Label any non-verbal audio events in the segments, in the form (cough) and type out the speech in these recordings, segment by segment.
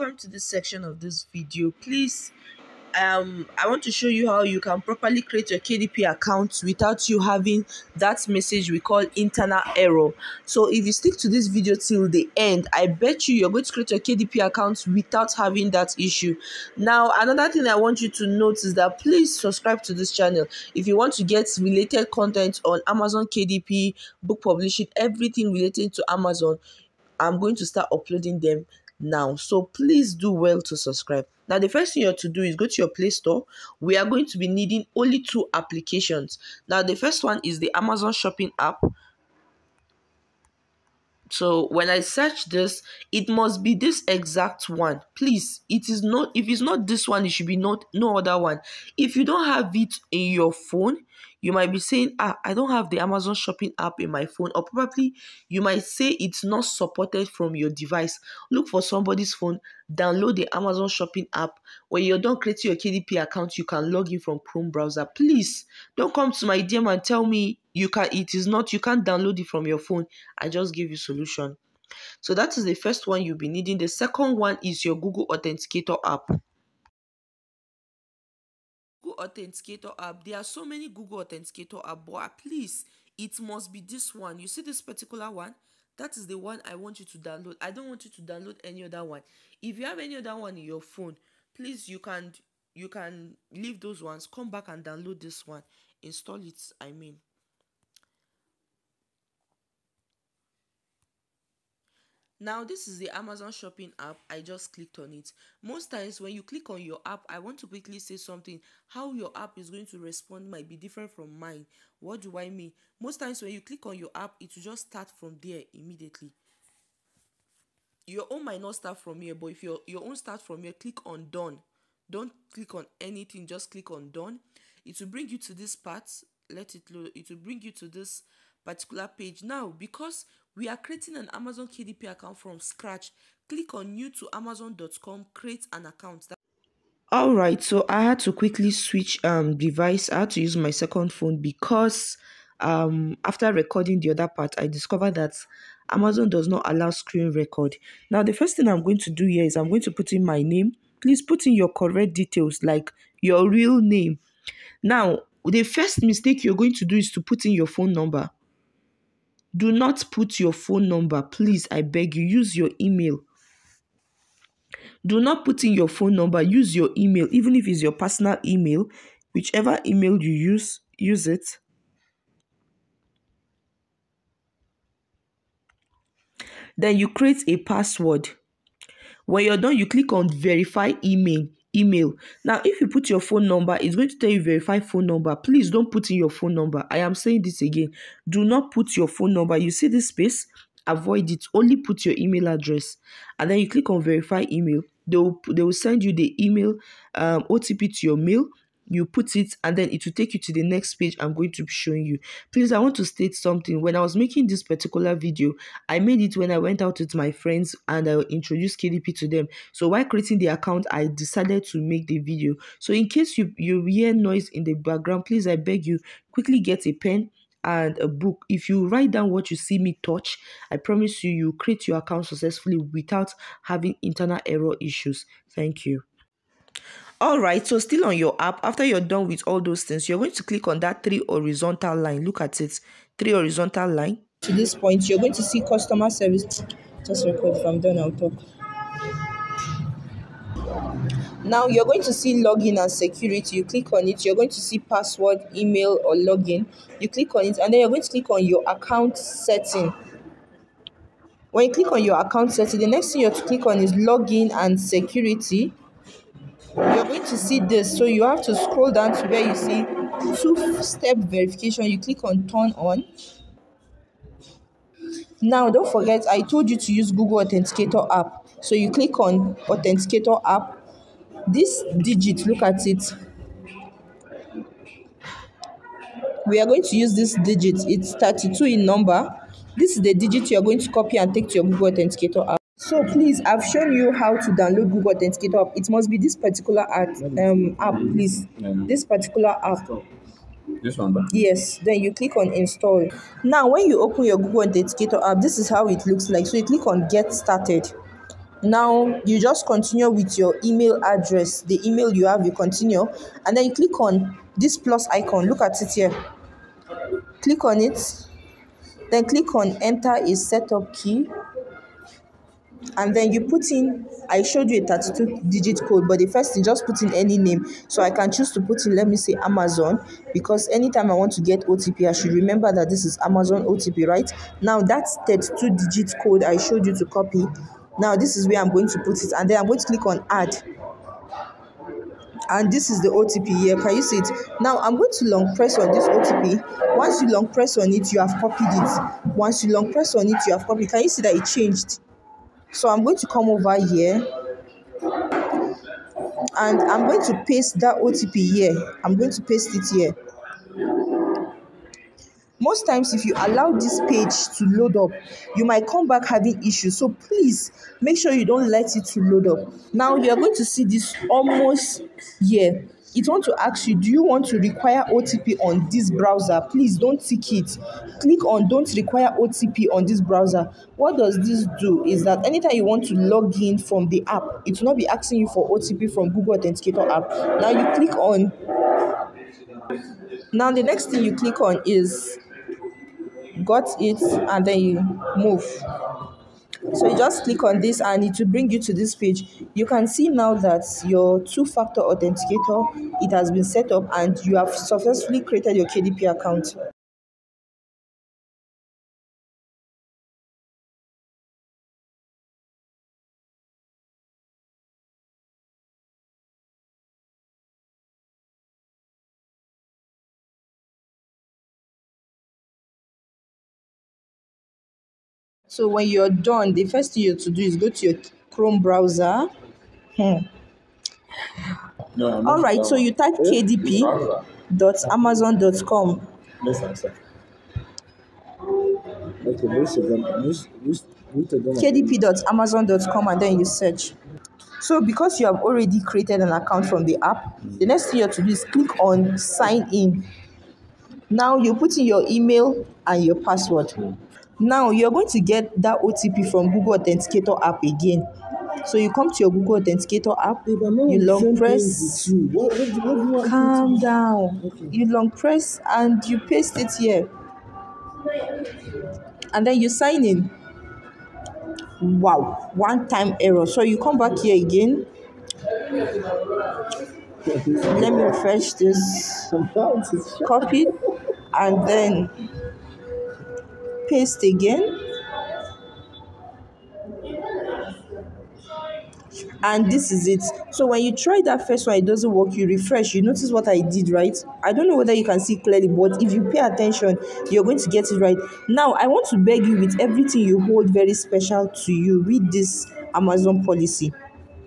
welcome to this section of this video. Please um i want to show you how you can properly create your kdp account without you having that message we call internal error. So if you stick to this video till the end i bet you you're going to create your kdp account without having that issue. Now another thing i want you to note is that please subscribe to this channel. If you want to get related content on amazon kdp book publishing everything related to amazon i'm going to start uploading them now. So please do well to subscribe. Now, the first thing you have to do is go to your Play Store. We are going to be needing only two applications. Now, the first one is the Amazon Shopping app. So when I search this, it must be this exact one. Please, it is not, if it's not this one, it should be not no other one. If you don't have it in your phone, you might be saying, ah, I don't have the Amazon shopping app in my phone, or probably you might say it's not supported from your device. Look for somebody's phone, download the Amazon shopping app. When you're done creating your KDP account, you can log in from Chrome browser. Please don't come to my DM and tell me you can it is not you can't download it from your phone. I just give you solution. So that is the first one you'll be needing. The second one is your Google Authenticator app. Google Authenticator app. There are so many Google Authenticator app, but please, it must be this one. You see this particular one? That is the one I want you to download. I don't want you to download any other one. If you have any other one in your phone, please you can you can leave those ones. Come back and download this one. Install it. I mean. Now, this is the Amazon shopping app. I just clicked on it. Most times when you click on your app, I want to quickly say something. How your app is going to respond might be different from mine. What do I mean? Most times when you click on your app, it will just start from there immediately. Your own might not start from here, but if your, your own start from here, click on done. Don't click on anything, just click on done. It will bring you to this part. Let it load. It will bring you to this particular page. Now, because we are creating an Amazon KDP account from scratch, click on new to amazon.com, create an account. All right, so I had to quickly switch um device. I had to use my second phone because um after recording the other part, I discovered that Amazon does not allow screen record. Now, the first thing I'm going to do here is I'm going to put in my name. Please put in your correct details like your real name. Now, the first mistake you're going to do is to put in your phone number. Do not put your phone number. Please, I beg you, use your email. Do not put in your phone number. Use your email, even if it's your personal email. Whichever email you use, use it. Then you create a password. When you're done, you click on verify email email. Now, if you put your phone number, it's going to tell you verify phone number. Please don't put in your phone number. I am saying this again. Do not put your phone number. You see this space? Avoid it. Only put your email address. And then you click on verify email. They will, they will send you the email um, OTP to your mail you put it and then it will take you to the next page i'm going to be showing you. Please i want to state something. When i was making this particular video i made it when i went out with my friends and i introduced kdp to them. So while creating the account i decided to make the video. So in case you you hear noise in the background please i beg you quickly get a pen and a book. If you write down what you see me touch i promise you you create your account successfully without having internal error issues. Thank you all right so still on your app after you're done with all those things you're going to click on that three horizontal line. Look at it. Three horizontal line. To this point you're going to see customer service. Just record if i'm i'll talk. Now you're going to see login and security. You click on it you're going to see password email or login. You click on it and then you're going to click on your account setting. When you click on your account setting the next thing you have to click on is login and security you're going to see this. So you have to scroll down to where you see two-step verification. You click on turn on. Now don't forget i told you to use google authenticator app. So you click on authenticator app. This digit look at it. We are going to use this digit. It's 32 in number. This is the digit you are going to copy and take to your google authenticator app so please, I've shown you how to download Google Authenticator app. It must be this particular app, um, app, please. This particular app. This one, but Yes, then you click on install. Now, when you open your Google Authenticator app, this is how it looks like. So you click on get started. now you just continue with your email address the email you have you continue and then you click on this plus icon look at it here click on it then click on enter a setup key and then you put in i showed you a 32 digit code but the first thing just put in any name. So i can choose to put in let me say amazon because anytime i want to get otp i should remember that this is amazon otp right? Now that's 32 digit code i showed you to copy now this is where i'm going to put it. And then i'm going to click on add. And this is the otp here. Can you see it? Now i'm going to long press on this otp once you long press on it you have copied it. Once you long press on it you have copied. Can you see that it changed so i'm going to come over here and i'm going to paste that otp here. I'm going to paste it here. Most times if you allow this page to load up you might come back having issues. So please make sure you don't let it to load up. Now you're going to see this almost here it want to ask you do you want to require otp on this browser? Please don't tick it. Click on don't require otp on this browser. What does this do is that anytime you want to log in from the app it will not be asking you for otp from google authenticator app. Now you click on now the next thing you click on is got it and then you move so you just click on this and it will bring you to this page. You can see now that your two-factor authenticator it has been set up and you have successfully created your kdp account so when you're done the first thing you have to do is go to your chrome browser hmm. No, all right so you type Eh? kdp dot amazon.com Let's answer. Okay, most of them, most, most, most of them. are- kdp.amazon.com and then you search. So because you have already created an account from the app, the next thing you have to do is click on sign in. Now you put in your email and your password. Now you're going to get that OTP from Google Authenticator app again. So you come to your Google Authenticator app, you long press, you. What, what, what do you calm down. Okay. You long press and you paste it here. And then you sign in. Wow, one time error. So you come back here again. Let me refresh this. (laughs) Sometimes it's shut. Copy and then paste again. and this is it. So when you try that first one it doesn't work. You refresh. You notice what i did right? I don't know whether you can see clearly but if you pay attention you're going to get it right. Now i want to beg you with everything you hold very special to you. Read this amazon policy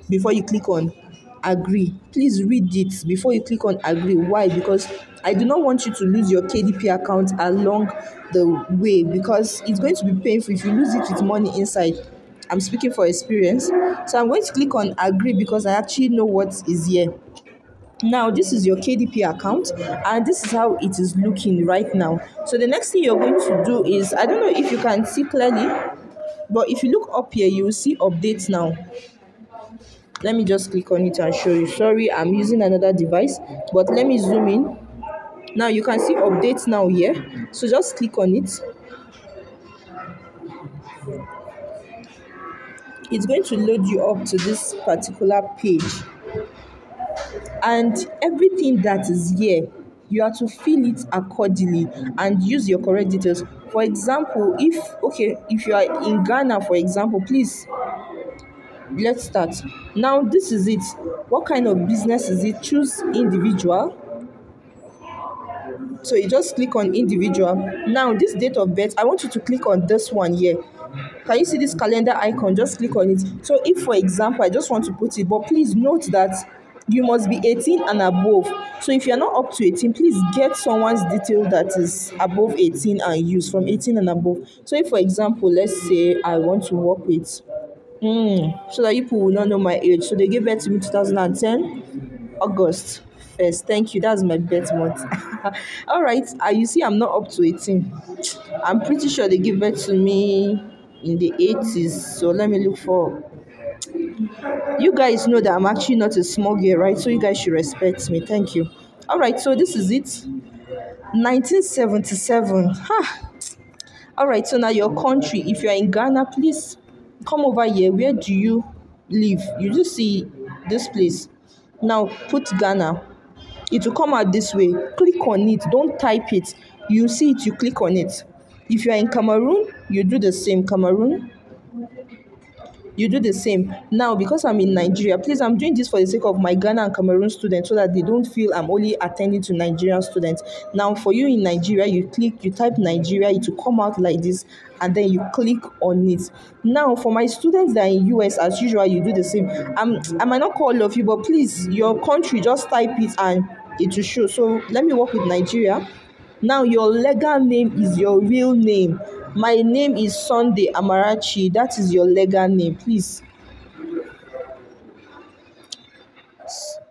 before you click on agree. Please read it before you click on agree. Why? Because i do not want you to lose your kdp account along the way because it's going to be painful if you lose it with money inside. I'm speaking for experience. So i'm going to click on agree because i actually know what is here. Now this is your kdp account and this is how it is looking right now. So the next thing you're going to do is i don't know if you can see clearly but if you look up here you will see updates now. Let me just click on it and show you. Sorry i'm using another device but let me zoom in now you can see updates now here. So just click on it. It's going to load you up to this particular page. And everything that is here you have to fill it accordingly and use your correct details. For example if okay if you are in ghana for example please let's start. Now this is it. What kind of business is it? Choose individual so you just click on individual. Now this date of birth i want you to click on this one here. Can you see this calendar icon? Just click on it. So if for example i just want to put it but please note that you must be 18 and above. So if you're not up to 18 please get someone's detail that is above 18 and use from 18 and above. So if for example let's say i want to work with mm, so that people will not know my age. So they gave birth to me 2010 august first thank you that's my birth month (laughs) all right uh, you see i'm not up to 18 i'm pretty sure they give birth to me in the 80s so let me look for you guys know that I'm actually not a small girl, right? So you guys should respect me. Thank you. All right, so this is it. 1977. Ha. All right, so now your country. If you are in Ghana, please come over here. Where do you live? You just see this place. Now put Ghana. It will come out this way. Click on it. Don't type it. You see it. You click on it. If you are in Cameroon, you do the same. Cameroon you do the same now because i'm in nigeria please i'm doing this for the sake of my ghana and cameroon students so that they don't feel i'm only attending to nigerian students now for you in nigeria you click you type nigeria it will come out like this and then you click on it now for my students that are in us as usual you do the same i'm i might not call all of you but please your country just type it and it will show so let me work with nigeria. Now your legal name is your real name. My name is Sunday Amarachi. That is your legal name, please.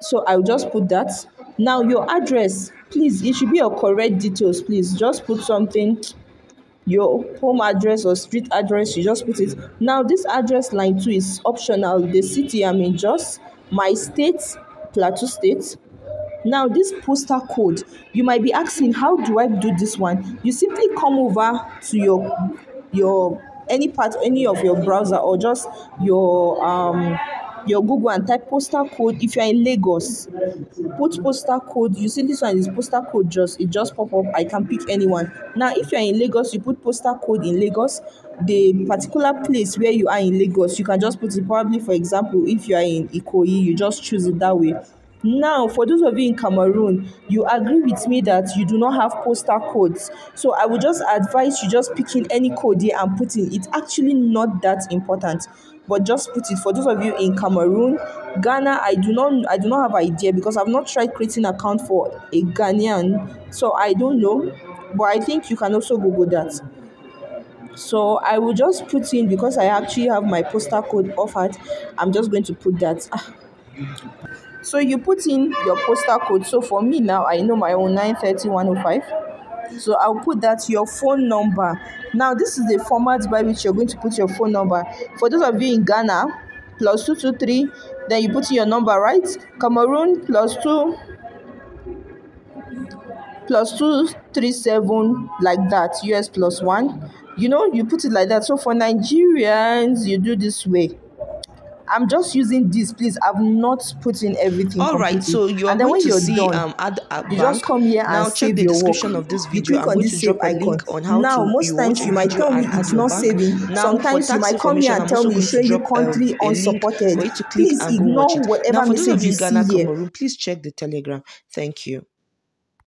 So I'll just put that. Now your address, please, it should be your correct details, please. Just put something. Your home address or street address you just put it. Now this address line two is optional. The city i'm in just my state plateau state now this postal code you might be asking how do i do this one? You simply come over to your your any part any of your browser or just your um your google and type postal code. If you're in lagos put postal code. You see this one is postal code just it just pop up. I can pick anyone. Now if you're in lagos you put postal code in lagos. The particular place where you are in lagos you can just put it probably for example if you are in ikoyi you just choose it that way now, for those of you in Cameroon, you agree with me that you do not have postal codes. So I would just advise you just picking any code here and putting it's actually not that important. But just put it for those of you in Cameroon, Ghana, I do not I do not have idea because I've not tried creating account for a Ghanaian. So I don't know. But I think you can also Google that. So I will just put in because I actually have my postal code offered. I'm just going to put that. Ah. So you put in your postal code. So for me now, I know my own 930105. So I'll put that your phone number. Now this is the format by which you're going to put your phone number. For those of you in Ghana, plus 223, then you put in your number, right? Cameroon plus 2 plus 237 like that. US plus 1. You know, you put it like that. So for Nigerians, you do this way. I'm just using this, please. I've not put in everything. All right, completely. so you are and then going when to you're see done, um add a you just come here now and check save the your description work. of this video. I'm going to drop a icon. link on how now, to most times you might tell me it's not saving. Now, Sometimes you might come here and I'm tell me going show to you drop um, country unsupported. for you to click Please ignore. Now, whatever of message you you in Ghana, see here. Please check the Telegram. Thank you.